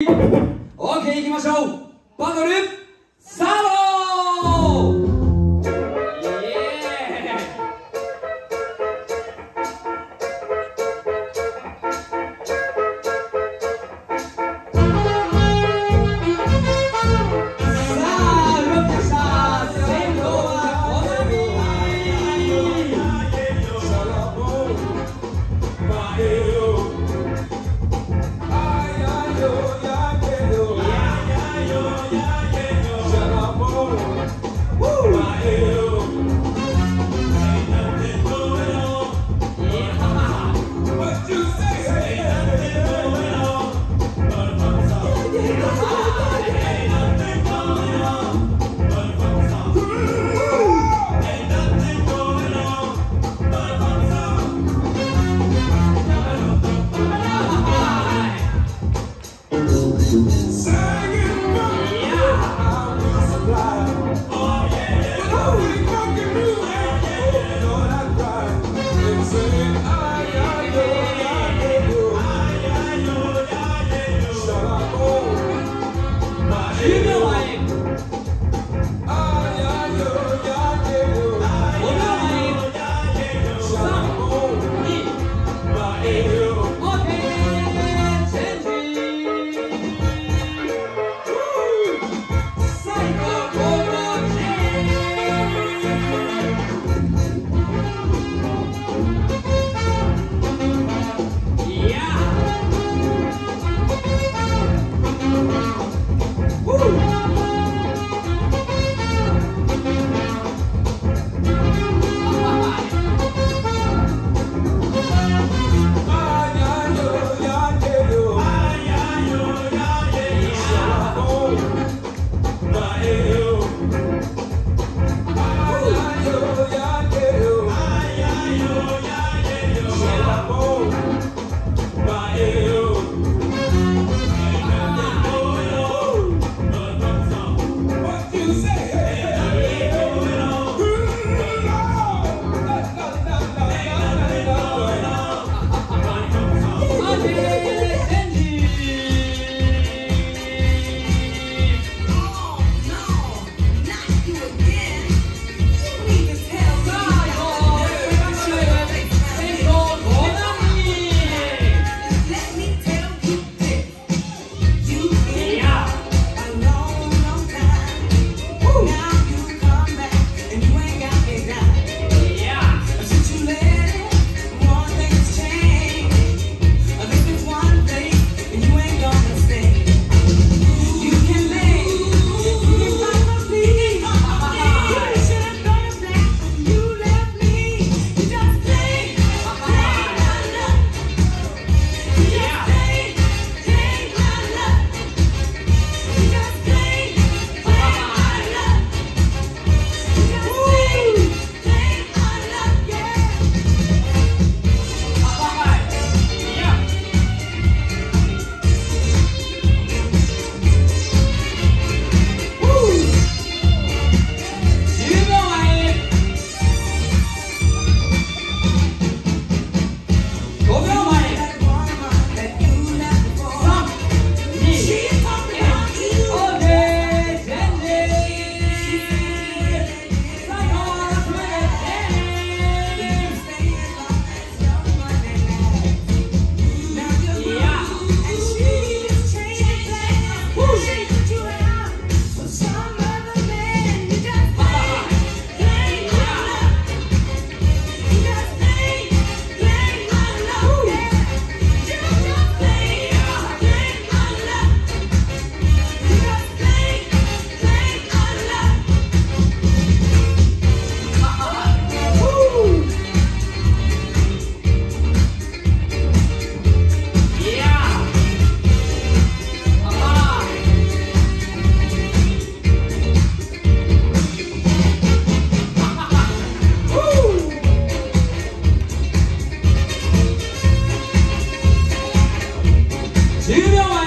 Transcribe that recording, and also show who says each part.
Speaker 1: OK いきましょう。バトルスタート You know E meu